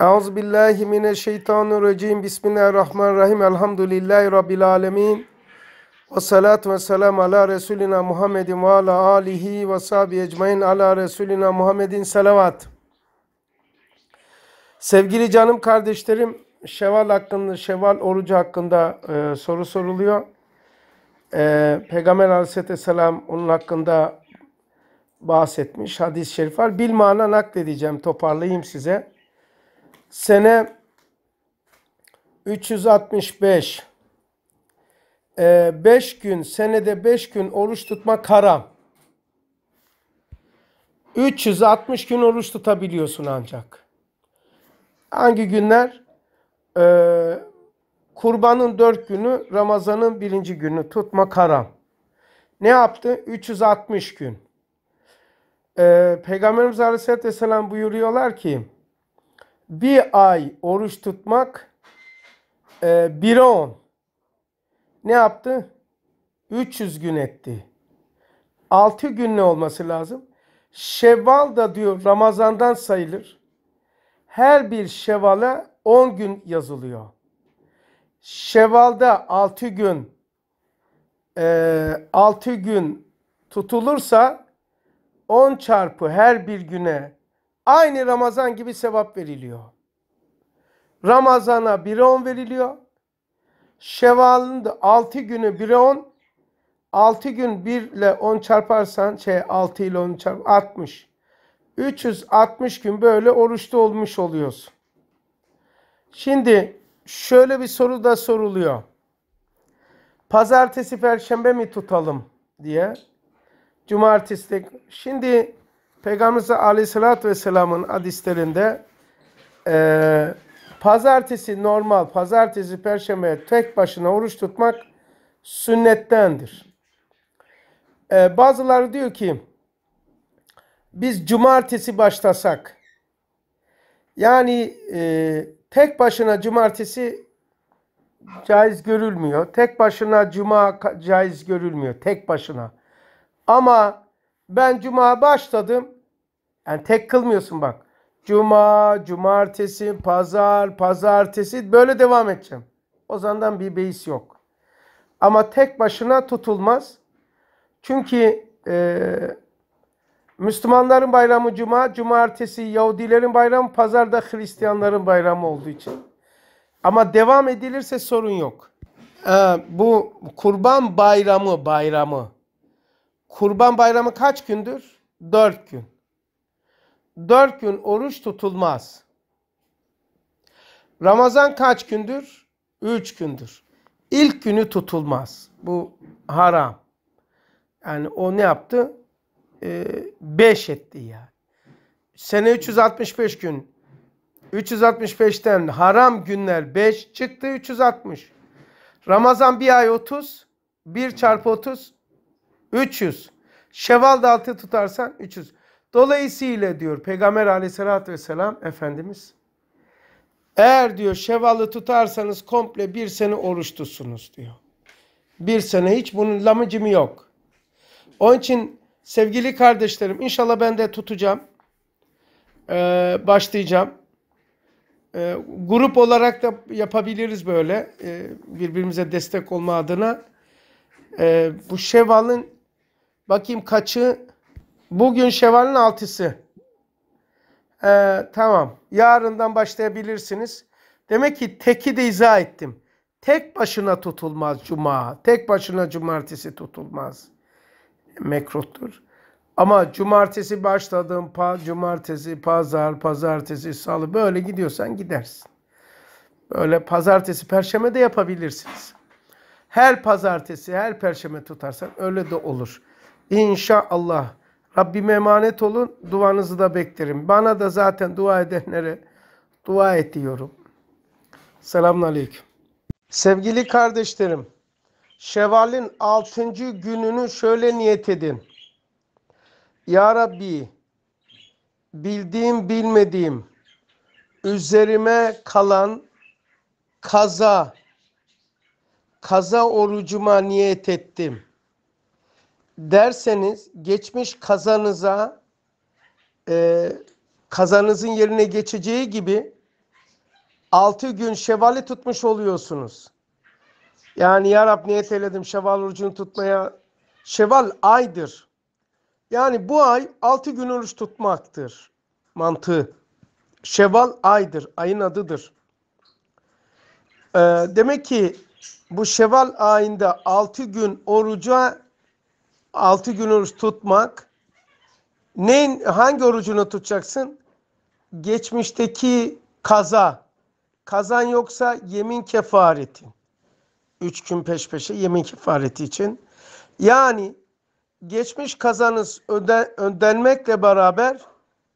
Euzu billahi mineşşeytanirracim. Bismillahirrahmanirrahim. Elhamdülillahi rabbil alamin. Ve salatu ve selam ala Resulina Muhammedin ve ala alihi ve sahbihi ecmain ala Resulina Muhammedin salavat. Sevgili canım kardeşlerim, Şeval hakkında, Şeval orucu hakkında e, soru soruluyor. E, Peygamber aleyhisselatü vesselam onun hakkında bahsetmiş. Hadis-i şerif var. Bilmana nakledeceğim, toparlayayım size. Sene 365. 5 gün, senede 5 gün oruç tutmak haram. 360 gün oruç tutabiliyorsun ancak. Hangi günler? Ee, kurbanın 4 günü, Ramazan'ın 1. günü tutmak haram. Ne yaptı? 360 gün. Ee, Peygamberimiz Aleyhisselatü Vesselam buyuruyorlar ki bir ay oruç tutmak e, bire on. Ne yaptı? 300 gün etti. 6 gün ne olması lazım? Şevval da diyor Ramazan'dan sayılır. Her bir şevale 10 gün yazılıyor. Şevval'da 6 gün e, 6 gün tutulursa 10 çarpı her bir güne aynı Ramazan gibi sevap veriliyor. Ramazana 1'e 10 veriliyor. Şevval'ın da 6 günü 1'e 10. 6 gün 1 ile 10 çarparsan şey 6 ile 10 çarp 60. 360 gün böyle oruçta olmuş oluyorsun. Şimdi şöyle bir soru da soruluyor. Pazartesi, perşembe mi tutalım diye. Cumartesi de. Şimdi Peygamberimiz Aleyhisselatü Vesselam'ın hadislerinde e, pazartesi normal, pazartesi, perşembe tek başına oruç tutmak sünnettendir. E, bazıları diyor ki biz cumartesi başlasak yani e, tek başına cumartesi caiz görülmüyor. Tek başına cuma caiz görülmüyor. Tek başına. Ama ben cuma başladım. Yani tek kılmıyorsun bak. Cuma, cumartesi, pazar, pazartesi böyle devam edeceğim. O zamandan bir beis yok. Ama tek başına tutulmaz. Çünkü e, Müslümanların bayramı cuma, cumartesi Yahudilerin bayramı, pazarda Hristiyanların bayramı olduğu için. Ama devam edilirse sorun yok. Ee, bu kurban bayramı bayramı. Kurban bayramı kaç gündür? Dört gün. Dört gün oruç tutulmaz. Ramazan kaç gündür? Üç gündür. İlk günü tutulmaz. Bu haram. Yani o ne yaptı? Ee, beş etti yani. Sene 365 gün. 365'ten haram günler 5 çıktı 360. Ramazan bir ay 30. 1 çarpı 30 300. Şevval'da altı tutarsan 300. Dolayısıyla diyor Peygamber aleyhissalatü vesselam Efendimiz eğer diyor şevalı tutarsanız komple bir sene oruç diyor. Bir sene hiç bunun lamıcımı yok. Onun için sevgili kardeşlerim inşallah ben de tutacağım. Ee, başlayacağım. Ee, grup olarak da yapabiliriz böyle. Ee, birbirimize destek olma adına. Ee, bu şevalın bakayım kaçı Bugün Şevval'in altısı. Ee, tamam. Yarından başlayabilirsiniz. Demek ki teki de izah ettim. Tek başına tutulmaz cuma. Tek başına cumartesi tutulmaz. Mekruhtur. Ama cumartesi başladım, pa cumartesi, pazar, pazartesi, salı böyle gidiyorsan gidersin. Böyle pazartesi, perşembe de yapabilirsiniz. Her pazartesi, her perşembe tutarsan öyle de olur. İnşallah. Rabbime emanet olun. Duanızı da beklerim. Bana da zaten dua edenlere dua ediyorum. Selamun Aleyküm. Sevgili kardeşlerim, Şevval'in 6. gününü şöyle niyet edin. Ya Rabbi, bildiğim bilmediğim, üzerime kalan kaza, kaza orucuma niyet ettim derseniz geçmiş kazanıza e, kazanızın yerine geçeceği gibi 6 gün şevali tutmuş oluyorsunuz. Yani ya Rab niyet eyledim şeval orucunu tutmaya. Şeval aydır. Yani bu ay 6 gün oruç tutmaktır. Mantığı. Şeval aydır. Ayın adıdır. Ee, demek ki bu Şeval ayında 6 gün oruca 6 gün oruç tutmak neyin hangi orucunu tutacaksın? Geçmişteki kaza. Kazan yoksa yemin kefareti. 3 gün peş peşe yemin kefareti için. Yani geçmiş kazanız öde, ödenmekle beraber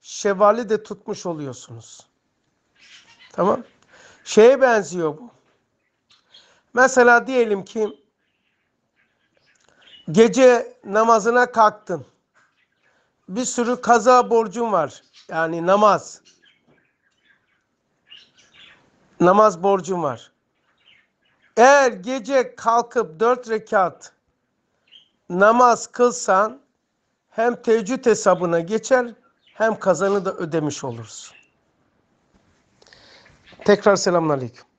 şevali de tutmuş oluyorsunuz. Tamam. Şeye benziyor bu. Mesela diyelim ki gece namazına kalktın. Bir sürü kaza borcun var. Yani namaz. Namaz borcun var. Eğer gece kalkıp dört rekat namaz kılsan hem teheccüd hesabına geçer hem kazanı da ödemiş olursun. Tekrar selamünaleyküm.